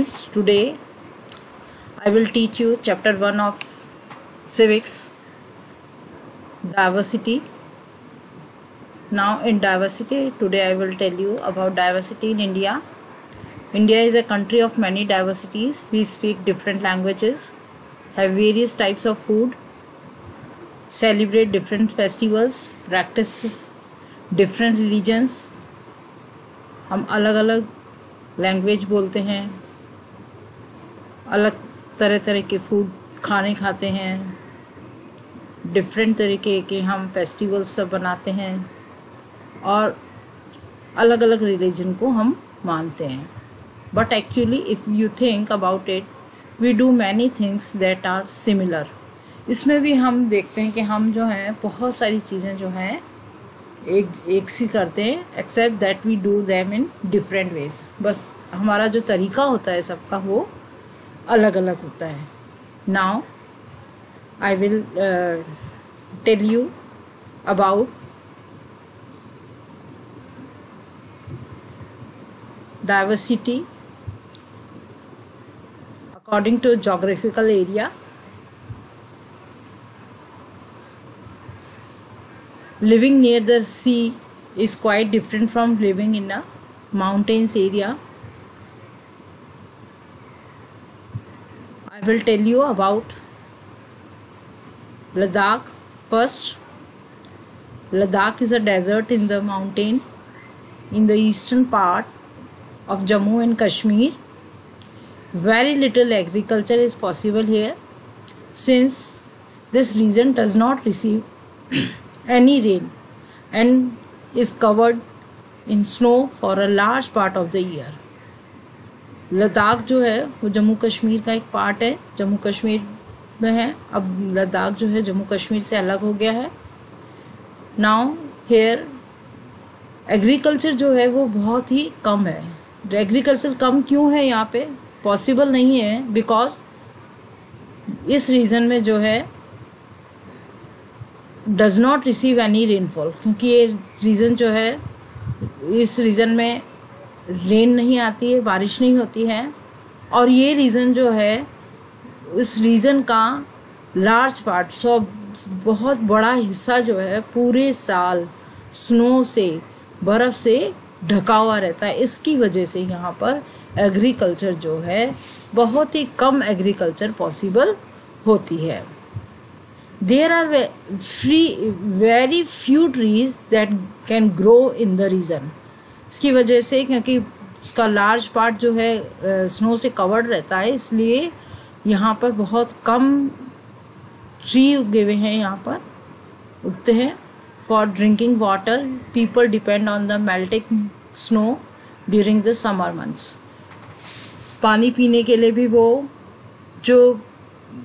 Friends, today I will teach you chapter 1 of civics diversity. Now, in diversity, today I will tell you about diversity in India. India is a country of many diversities. We speak different languages, have various types of food, celebrate different festivals, practices different religions. हम अलग अलग language बोलते हैं अलग तरह तरह के food खाने खाते हैं। डिफरेंट तरीके के हम फेस्टिवल सब बनाते हैं। और अलग अलग रिलीजन को हम मानते हैं। But actually if you think about it we do many things that are similar इसमें भी हम देखते हैं कि हम जो हैं, बहुत सारी चीज़ें जो हैं, एक एक सी करते हैं except that we do them in different ways बस हमारा जो तरीका होता है सबका वो अलग अलग होता है now I will tell you about diversity according to geographical area living near the sea is quite different from living in a mountains area i will tell you about ladakh first ladakh is a desert in the mountain in the eastern part of jammu and kashmir very little agriculture is possible here since this region does not receive any rain and is covered in snow for a large part of the year. Ladakh जो है, वो जम्मू कश्मीर का एक part है। जम्मू कश्मीर में है। अब लद्दाख जो है, जम्मू कश्मीर से अलग हो गया है। नाउ हेयर एग्रीकल्चर जो है, वो बहुत ही कम है। एग्रीकल्चर कम क्यों है यहाँ पे? पॉसिबल नहीं है बिकॉज़ इस रीज़न में जो है does not receive any rainfall क्योंकि ये रीज़न जो है, इस रीज़न में रेन नहीं आती है, बारिश नहीं होती है। और ये रीज़न जो है इस रीज़न का लार्ज पार्ट सो, बहुत बड़ा हिस्सा जो है, पूरे साल स्नो से, बर्फ़ से ढका हुआ रहता है। इसकी वजह से यहाँ पर एग्रीकल्चर जो है, बहुत ही कम एग्रीकल्चर पॉसिबल होती है। There are free very few trees that can grow in the region इसकी वजह से, क्योंकि उसका लार्ज पार्ट जो है स्नो से कवर्ड रहता है, इसलिए यहाँ पर बहुत कम ट्री उगे हुए हैं यहाँ पर, उगते हैं। For drinking water people depend on the melting snow during the summer months पानी पीने के लिए भी वो, जो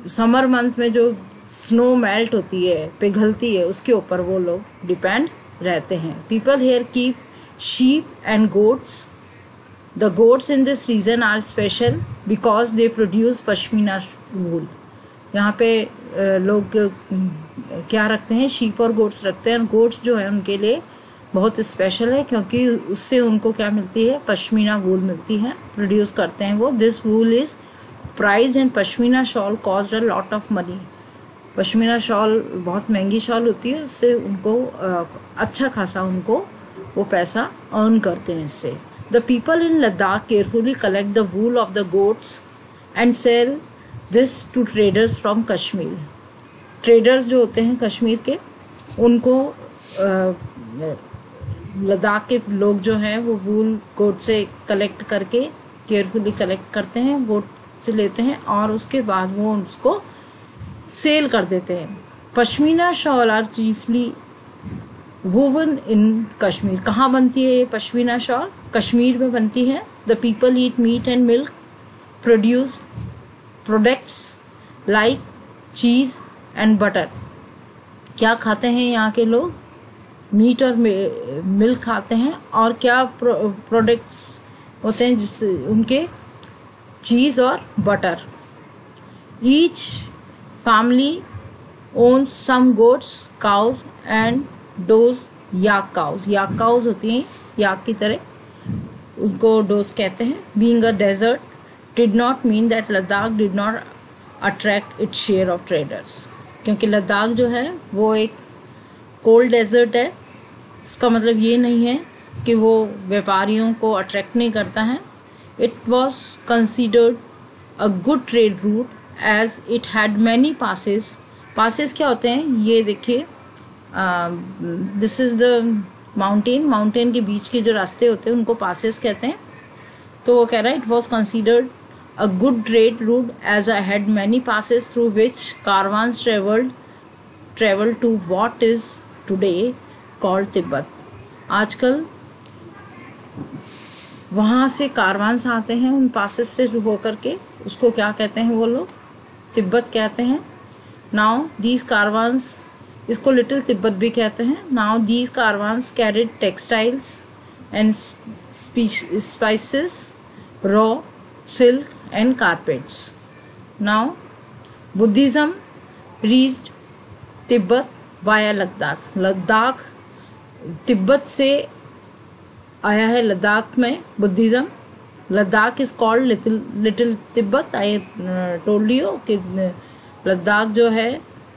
समर मंथ में जो स्नो मेल्ट होती है, पिघलती है, उसके ऊपर वो लोग डिपेंड रहते हैं। People here keep sheep and goats the goats in this region are special because they produce pashmina wool यहाँ पे लोग क्या रखते हैं? शीप और गोट्स रखते हैं। गोट्स जो है, उनके लिए बहुत स्पेशल है क्योंकि उससे उनको क्या मिलती है? पश्मीना वूल मिलती है। प्रोड्यूस करते हैं वो। This wool is priced and pashmina shawl cost a lot of money pashmina shawl बहुत महँगी शॉल होती है। उससे उनको अच्छा खासा उनको वो पैसा अर्न करते हैं इससे। The people in Ladakh carefully collect the wool of the goats and sell this to traders from Kashmir traders जो होते हैं कश्मीर के, उनको लद्दाख के लोग जो हैं, वो वूल गोट से कलेक्ट करके केयरफुली कलेक्ट करते हैं गोट से लेते हैं और उसके बाद वो उसको सेल कर देते हैं। Pashmina shawl are chiefly woven in Kashmir. कहाँ बनती है ये पश्मीना शॉल? कश्मीर में बनती है। The people eat meat and milk produce products like cheese and butter क्या खाते हैं यहाँ के लोग? मीट और मिल्क खाते हैं। और क्या प्रोडक्ट्स होते हैं जिस, उनके? चीज़ और butter each family owns some goats, cows and does yak cows yak cows होती हैं याक की तरह उनको डोज कहते हैं। Being a desert did not mean that Ladakh did not attract its share of traders. क्योंकि लद्दाख जो है, वो एक कोल्ड डेजर्ट है। इसका मतलब ये नहीं है कि वो व्यापारियों को अट्रैक्ट नहीं करता है। It was considered a good trade route as it had many passes passes क्या होते हैं? ये देखिए this is the mountain mountain के बीच के जो रास्ते होते हैं, उनको पासिस कहते हैं। तो वो कह रहा है it was considered a good trade route as I had many passes through which caravans traveled traveled to what is today called Tibet आजकल वहाँ से कारवान्स आते हैं, उन पासेस से होकर के उसको क्या कहते हैं वो लोग? तिब्बत कहते हैं। नाउ दीज कारवान्स इसको लिटिल तिब्बत भी कहते हैं। Now these caravans carried textiles and spices raw silk and carpets Now, Buddhism reached Tibet via Ladakh Ladakh Tibet से आया है लद्दाख में Buddhism. Ladakh is called little little Tibet I told you कि लद्दाख जो है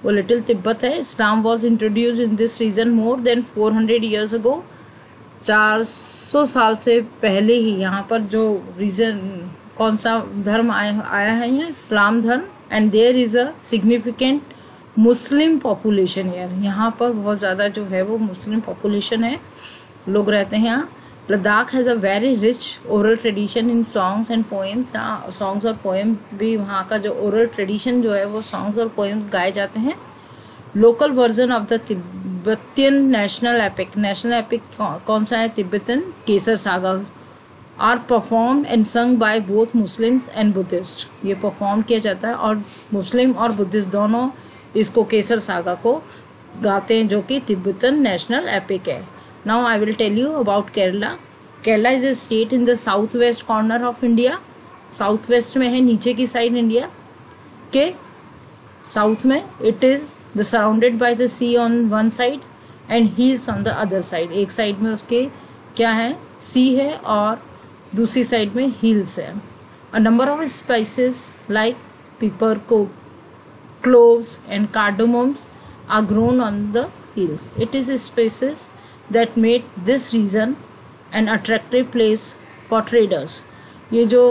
वो लिटिल तिब्बत है। Islam was introduce in this region more than four hundred years ago चार सौ साल से पहले ही यहाँ पर जो रीजन कौन सा धर्म आया आया है यहाँ इस्लाम धर्म। And there is a significant Muslim population यार यहाँ पर बहुत ज़्यादा जो है वो मुस्लिम पॉपुलेशन है। लोग रहते हैं यहाँ। Ladakh has a very rich oral tradition in songs and poems songs और पोएम भी वहाँ का जो ओरल ट्रेडिशन जो है, वो सॉन्ग्स और पोएम गाए जाते हैं। Local version of the Tibetan national epic national epic कौन सा है? Tibetan Kesar Saga are perform and sung by both Muslims and Buddhist ये परफॉर्म किया जाता है और मुस्लिम और बुद्धिस्ट दोनों इसको केसर सागा को गाते हैं, जो कि तिब्बतन नेशनल एपिक है। Will tell you about Kerala Kerala is a state in the south west corner of India south west में है, नीचे की साइड इंडिया के साउथ में it is the surrounded by the sea on one side and hills on the other side एक side में उसके क्या है? सी है और दूसरी साइड में हील्स है. A number of spices like pepper को cloves and cardamoms are grown on the hills. It is spaces that made this region an attractive place for traders ये जो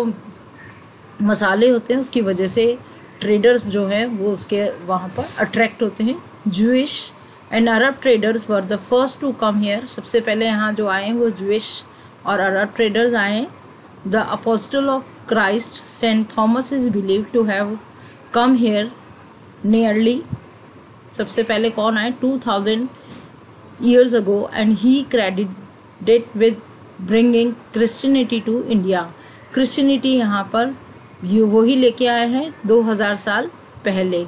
मसाले होते हैं, उसकी वजह से ट्रेडर्स जो हैं, वो उसके वहाँ पर अट्रैक्ट होते हैं। Jews and Arab traders were the first to come here सबसे पहले यहाँ जो आए हैं, वो जूश और अरब ट्रेडर्स आए हैं। The apostle of Christ Saint Thomas is believe to have come here nearly सबसे पहले कौन आए? Two thousand years ago and he credited with bringing Christianity to India Christianity यहाँ पर वो ही लेके आए हैं दो हज़ार साल पहले.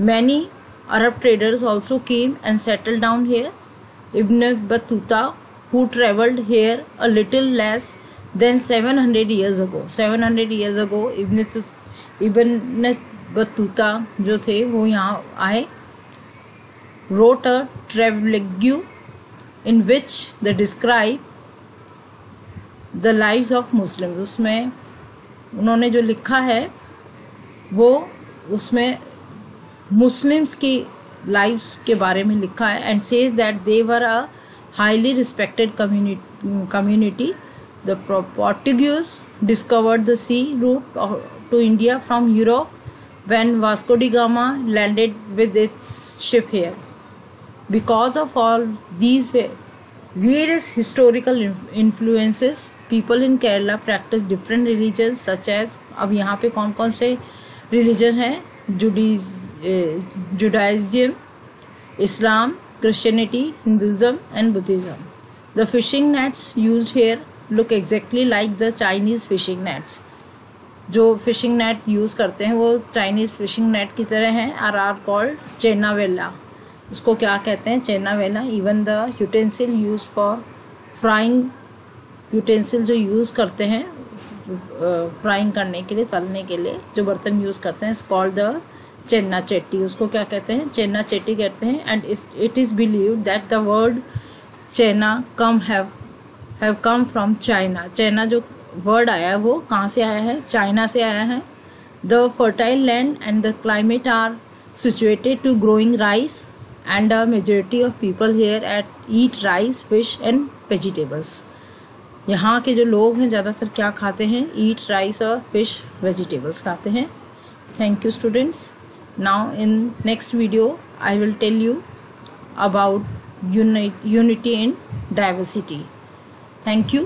Many Arab traders also came and settle down here Ibn Battuta who traveled here a little less than 700 years ago. 700 years ago, ibn ibn Battuta जो थे, वो यहाँ आए. Wrote a travelogue in which they describe the lives of Muslims उसमें उन्होंने जो लिखा है वो उसमें मुस्लिम्स की लाइफ के बारे में लिखा है and says that they were a respected community, community. The Portuguese discovered the sea route to India from Europe when Vasco da Gama landed with its ship here. Because of all these various historical influences, people in Kerala practice different religions such as अब यहाँ पे कौन कौन से religion है Judaism, Islam, Christianity, Hinduism, and Buddhism. The fishing nets used here look exactly like the Chinese fishing nets. जो fishing net use करते हैं वो चाइनीज़ फिशिंग नेट की तरह हैं आर आर कॉल्ड चेनावेला उसको क्या कहते हैं? चेनावेला even the utensil use for frying utensil जो यूज़ करते हैं फ्राइंग करने के लिए, तलने के लिए, जो बर्तन यूज़ करते हैं कॉल्ड द चेन्ना चेट्टी। उसको क्या कहते हैं? चेन्ना चेट्टी कहते हैं and it is believe that the word चैना come have have come from China China जो वर्ड आया है, वो कहाँ से आया है? चाइना से आया है। The fertile land and the climate are situated to growing rice and a majority of people here at eat rice fish and vegetables यहाँ के जो लोग हैं, ज़्यादातर क्या खाते हैं? ईट राइस और फ़िश वेजिटेबल्स खाते हैं। Thank you students now in next video I will tell you about unity in diversity. Thank you.